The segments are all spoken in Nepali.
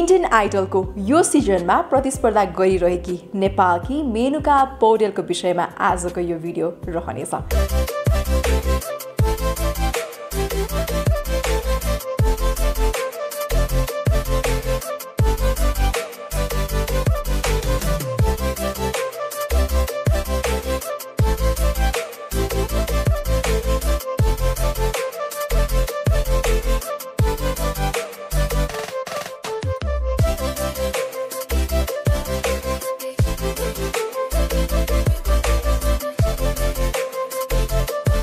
इन्डियन आइडलको यो सिजनमा प्रतिस्पर्धा गरिरहेकी नेपालकी मेनुका पौडेलको विषयमा आजको यो भिडियो रहनेछ।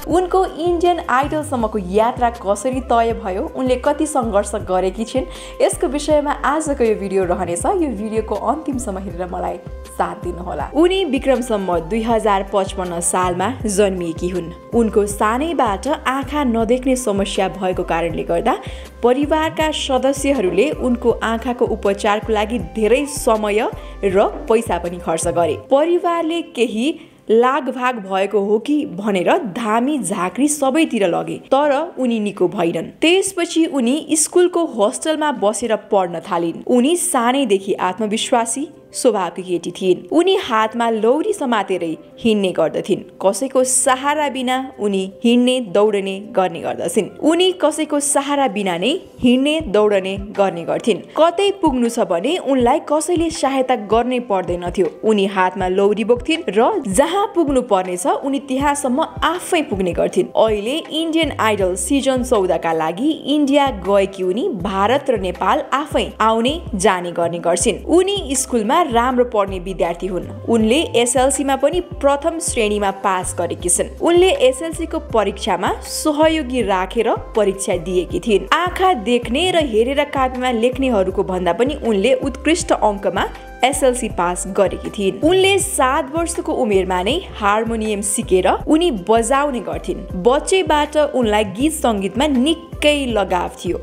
उनको इन्डियन आइडलसम्मको यात्रा कसरी तय भयो उनले कति सङ्घर्ष गरेकी छिन् यसको विषयमा आजको यो भिडियो रहनेछ। यो भिडियोको अन्तिमसम्म हेरेर मलाई साथ दिनुहोला। उनी विक्रमसम्म दुई हजार पचपन्न सालमा जन्मिएकी हुन्। उनको सानैबाट आँखा नदेख्ने समस्या भएको कारणले गर्दा परिवारका सदस्यहरूले उनको आँखाको उपचारको लागि धेरै समय र पैसा पनि खर्च गरे। परिवारले केही लागभाग भएको हो कि भनेर धामी झाँक्री सबैतिर लगे तर उनी निको भएनन् त्यसपछि उनी स्कुलको होस्टेलमा बसेर पढ्न थालिन्। उनी सानैदेखि आत्मविश्वासी स्वभावकी केटी थिइन् उनी हातमा लौरी समातेरै हिँड्ने गर्दथिन्। कसैको सहारा बिना उनी हिँड्ने दौडने गर्ने गर्दछिन्। उनी कसैको सहारा बिना नै हिँड्ने दौडने गर्ने गर्थिन्। कतै पुग्नु छ भने उनलाई कसैले सहायता गर्नै पर्दैनथ्यो। उनी हातमा लौरी बोक्थिन् र जहाँ पुग्नु पर्नेछ उनी त्यहाँसम्म आफै पुग्ने गर्थिन्। अहिले इन्डियन आइडल सिजन चौधका लागि इन्डिया गएकी उनी भारत र नेपाल आफै आउने जाने गर्ने गर्छिन्। उनी स्कुलमा राम्रो पढ्ने विद्यार्थी हुन्। उनले एसएलसीमा पनि प्रथम श्रेणीमा पास गरेकी छिन्। उनले एसएलसीको परीक्षामा सहयोगी राखेर परीक्षा दिएकी थिइन्। आँखा देख्ने र हेरेर कापीमा लेख्नेहरूको भन्दा पनि उनले उत्कृष्ट अङ्कमा एसएलसी पास गरेकी थिइन्। उनले सात वर्षको उमेरमा नै हार्मोनियम सिकेर उनी बजाउने गर्थिन्। बच्चैबाट उनलाई गीत सङ्गीतमा निकै लगाव थियो।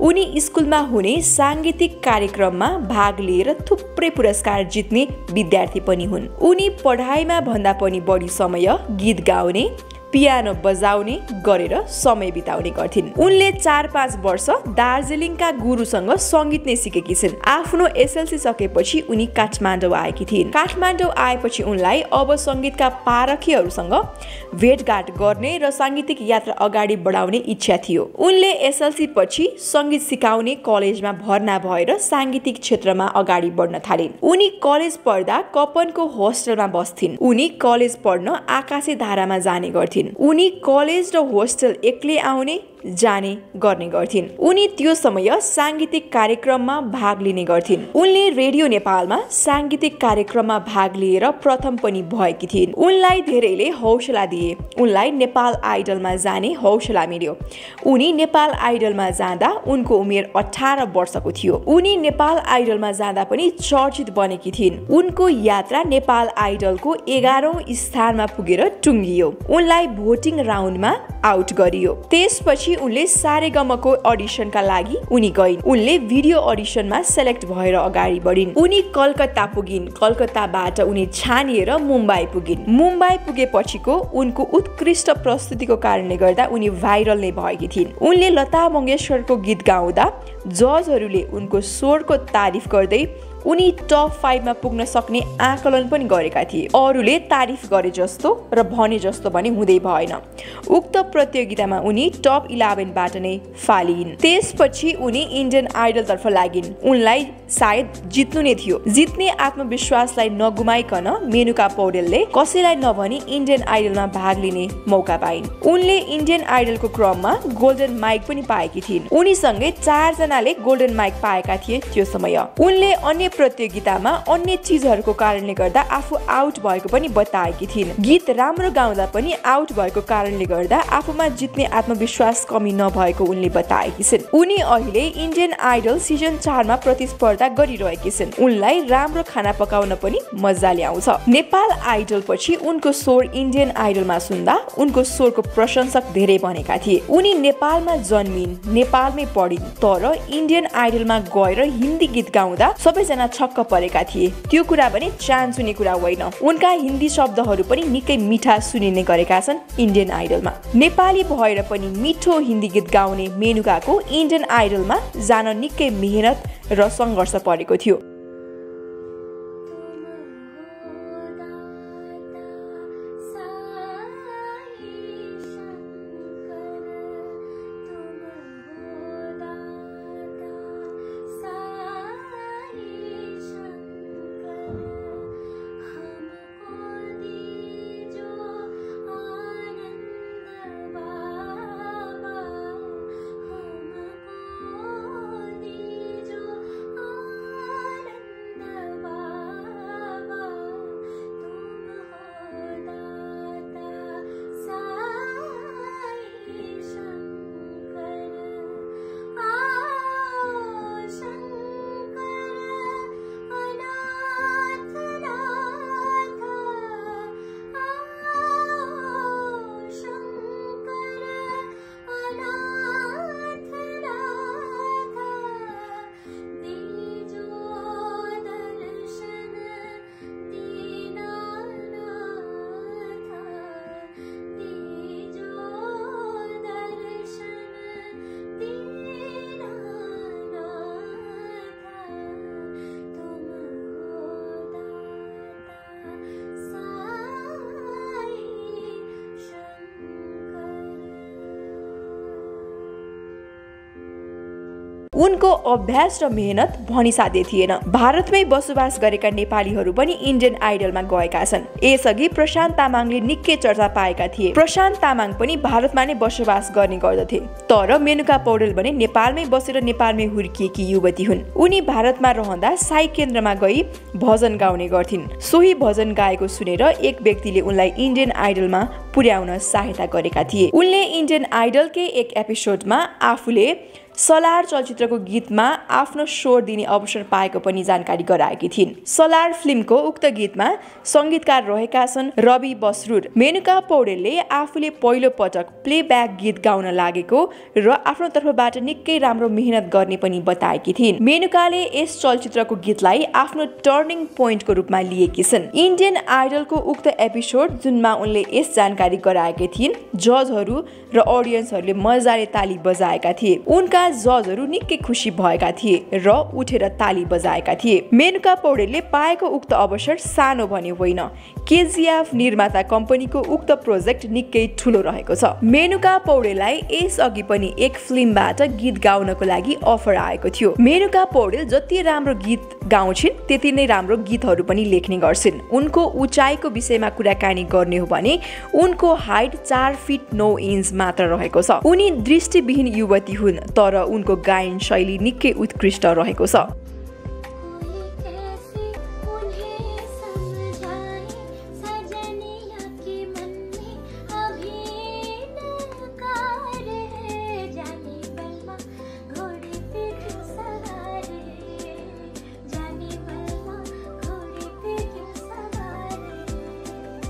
उनी स्कुलमा हुने साङ्गीतिक कार्यक्रममा भाग लिएर थुप्रै पुरस्कार जित्ने विद्यार्थी पनि हुन्। उनी पढाइमा भन्दा पनि बढी समय गीत गाउने पियानो बजाउने गरेर समय बिताउने गर्थिन्। उनले चार पाँच वर्ष दार्जिलिङका गुरुसँग सङ्गीत नै सिकेकी छिन्। आफ्नो एसएलसी सकेपछि उनी काठमाडौँ आएकी थिइन्। काठमाडौँ आएपछि उनलाई अब सङ्गीतका पारखीहरूसँग भेटघाट गर्ने र साङ्गीतिक यात्रा अगाडि बढाउने इच्छा थियो। उनले एसएलसी पछि सङ्गीत सिकाउने कलेजमा भर्ना भएर साङ्गीतिक क्षेत्रमा अगाडि बढ्न थालिन्। उनी कलेज पढ्दा कपनको होस्टेलमा बस्थिन्। उनी कलेज पढ्न आकाशे धारामा जाने गर्थिन्। थिइन्। उनी कलेज र होस्टेल एक्लै आउने जाने गर्ने गर्थिन्। उनी त्यो समय साङ्गीतिक कार्यक्रममा भाग लिने गर्थिन्। उनले रेडियो नेपालमा साङ्गीतिक कार्यक्रममा भाग लिएर प्रथम पनि भएकी थिइन्। उनलाई धेरैले हौसला दिए। उनलाई नेपाल आइडलमा जाने हौसला मिल्यो। उनी नेपाल आइडलमा जाँदा उनको उमेर अठार वर्षको थियो। उनी नेपाल आइडलमा जाँदा पनि चर्चित बनेकी थिइन्। उनको यात्रा नेपाल आइडलको एघारौँ स्थानमा पुगेर टुङ्गियो। उनलाई भोटिङ राउन्डमा आउट गरियो। त्यसपछि त्यसपछि उनले सारेगमको अडिसनका लागि उनी गइन्। उनले भिडियो अडिसनमा सेलेक्ट भएर अगाडि बढिन्। उनी कलकत्ता पुगिन्। कलकत्ताबाट उनी छानिएर मुम्बई पुगिन्। मुम्बई पुगेपछिको उनको उत्कृष्ट प्रस्तुतिको कारणले गर्दा उनी भाइरल नै भएकी थिइन्। उनले लता मङ्गेशकरको गीत गाउँदा जजहरूले उनको स्वरको तारिफ गर्दै उनी टप फाइभमा पुग्न सक्ने आकलन पनि गरेका थिए। अरूले तारिफ गरे जस्तो र भने जस्तो पनि हुँदै भएन। उक्त प्रतियोगितामा उनी टप इलेभेनबाट नै फालिन् त्यसपछि उनी इन्डियन आइडलतर्फ लागिन्। उनलाई सायद जित्नु नै थियो। जित्ने आत्मविश्वासलाई नगुमाइकन मेनुका पौडेलले कसैलाई नभनी इन्डियन आइडलमा भाग लिने मौका पाइन्। उनले इन्डियन आइडलको क्रममा गोल्डन माइक पनि पाएकी थिइन्। उनीसँगै चारजनाले गोल्डन माइक पाएका थिए त्यो समय। उनले अन्य प्रतियोगितामा अन्य चिजहरूको कारणले गर्दा आफू आउट भएको पनि बताएकी थिइन्। गीत राम्रो गाउँदा पनि आउट भएको कारणले गर्दा आफूमा जित्ने आत्मविश्वास कमी नभएको उनले बताएकी छिन्। उनी अहिले इन्डियन आइडल सिजन चारमा प्रतिस्पर्धा गरिरहेकी छिन्। उनलाई राम्रो खाना पकाउन पनि मजाले आउँछ। नेपाल आइडल पछि उनको स्वर इन्डियन आइडलमा सुन्दा उनको स्वरको प्रशंसक धेरै बनेका थिए। उनी नेपालमा जन्मिन् नेपालमै पढिन् तर इन्डियन आइडलमा गएर हिन्दी गीत गाउँदा सबैजना छक्क परेका थिए। त्यो कुरा पनि चान सुने कुरा होइन। उनका हिन्दी शब्दहरू पनि निकै मिठा सुनिने गरेका छन् इन्डियन आइडलमा। नेपाली भएर पनि मिठो हिन्दी गीत गाउने मेनुकाको इन्डियन आइडलमा जान निकै मेहनत र सङ्घर्ष परेको थियो। उनको अभ्यास र मेहनत भनिसाध्य थिएन। भारतमै बसोबास गरेका नेपालीहरू पनि इन्डियन आइडलमा गएका छन्। यसअघि प्रशान्त तामाङले निकै चर्चा पाएका थिए। प्रशान्त तामाङ पनि भारतमा नै बसोबास गर्ने गर्दथे। तर मेनुका पौडेल भने नेपालमै बसेर नेपालमै हुर्किएकी युवती हुन्। उनी भारतमा रहँदा साई केन्द्रमा गई भजन गाउने गर्थिन्। सोही भजन गाएको सुनेर एक व्यक्तिले उनलाई इन्डियन आइडलमा पुर्याउन सहायता गरेका थिए। उनले इन्डियन आइडलकै एक एपिसोडमा आफूले सलार चलचित्रको गीतमा आफ्नो स्वर दिने अवसर पाएको पनि जानकारी गराएकी थिइन्। सलार फिल्मको उक्त गीतमा सङ्गीतकार रहेका छन् रवि बसरुर। मेनुका पौडेलले आफूले पहिलो पटक प्लेब्याक गीत गाउन लागेको र आफ्नो तर्फबाट निकै राम्रो मेहनत गर्ने पनि बताएकी थिइन्। मेनुकाले यस चलचित्रको गीतलाई आफ्नो टर्निङ पोइन्टको रूपमा लिएकी छन्। इन्डियन आइडलको उक्त एपिसोड जुनमा उनले यस जानकारी गराएकी थिइन्। जजहरू र अडियन्सहरूले मजाले ताली बजाएका थिए। उनका जजहरू निकै खुसी भएका थिए र उठेर ताली बजाएका थिए। मेनुका पौडेलले पाएको उक्त अवसर सानो भने होइन। केजिएफ निर्माता कम्पनीको उक्त प्रोजेक्ट निकै ठुलो रहेको छ। मेनुका पौडेललाई यसअघि पनि एक फिल्मबाट गीत गाउनको लागि अफर आएको थियो। मेनुका पौडेल जति राम्रो गीत गाउँछिन् त्यति नै राम्रो गीतहरू पनि लेख्ने गर्छिन्। उनको उचाइको विषयमा कुराकानी गर्ने हो भने उनको हाइट चार फिट नौ इन्च मात्र रहेको छ। उनी दृष्टिविहीन युवती हुन् तर उनको गायन शैली निकै उत्कृष्ट रहेको छ।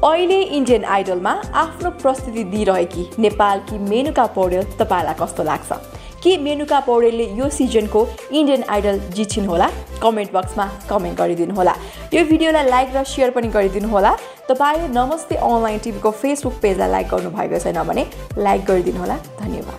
अहिले इन्डियन आइडलमा आफ्नो प्रस्तुति दिइरहेकी नेपालकी मेनुका पौडेल तपाईँलाई कस्तो लाग्छ? के मेनुका पौडेलले यो सिजनको इन्डियन आइडल जित्छिन् होला? कमेन्ट बक्समा कमेन्ट गरिदिनु होला। यो भिडियोलाई लाइक र सेयर पनि गरिदिनु होला। तपाईँले नमस्ते अनलाइन टिभीको फेसबुक पेजलाई लाइक गर्नुभएको छैन भने लाइक गरिदिनु होला। धन्यवाद।